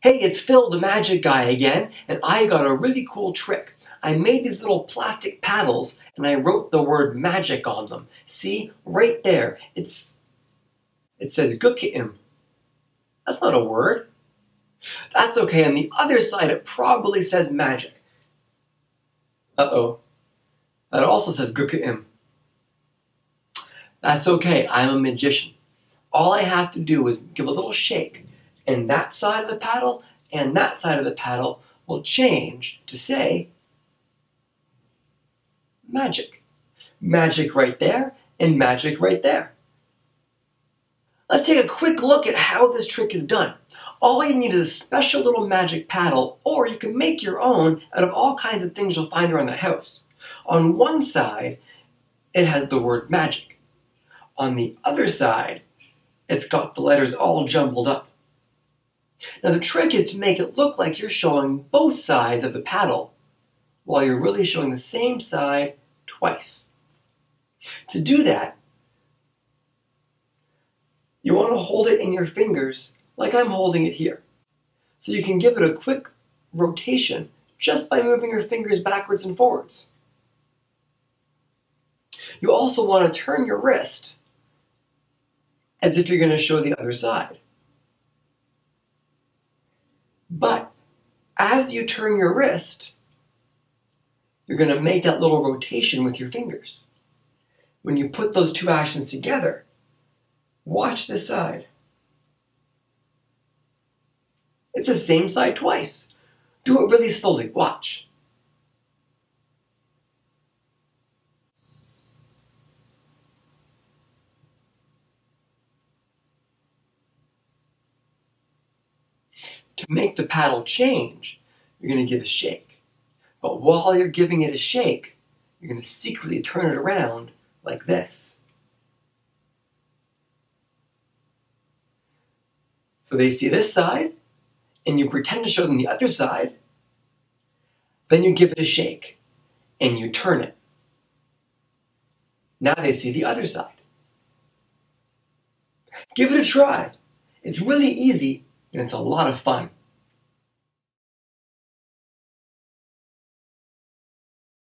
Hey, it's Phil, the magic guy again, and I got a really cool trick. I made these little plastic paddles and I wrote the word magic on them. See, right there, it's it says Gukkim. That's not a word. That's okay, on the other side it probably says magic. Uh-oh. That also says Gukkim. That's okay, I'm a magician. All I have to do is give a little shake and that side of the paddle and that side of the paddle will change to say magic. Magic right there and magic right there. Let's take a quick look at how this trick is done. All you need is a special little magic paddle, or you can make your own out of all kinds of things you'll find around the house. On one side, it has the word magic. On the other side, it's got the letters all jumbled up. Now the trick is to make it look like you're showing both sides of the paddle while you're really showing the same side twice. To do that, you want to hold it in your fingers like I'm holding it here. So you can give it a quick rotation just by moving your fingers backwards and forwards. You also want to turn your wrist as if you're going to show the other side. But as you turn your wrist, you're going to make that little rotation with your fingers. When you put those two actions together, watch this side. It's the same side twice. Do it really slowly. Watch. To make the paddle change, you're going to give a shake. But while you're giving it a shake, you're going to secretly turn it around like this. So they see this side, and you pretend to show them the other side. Then you give it a shake, and you turn it. Now they see the other side. Give it a try. It's really easy and it's a lot of fun.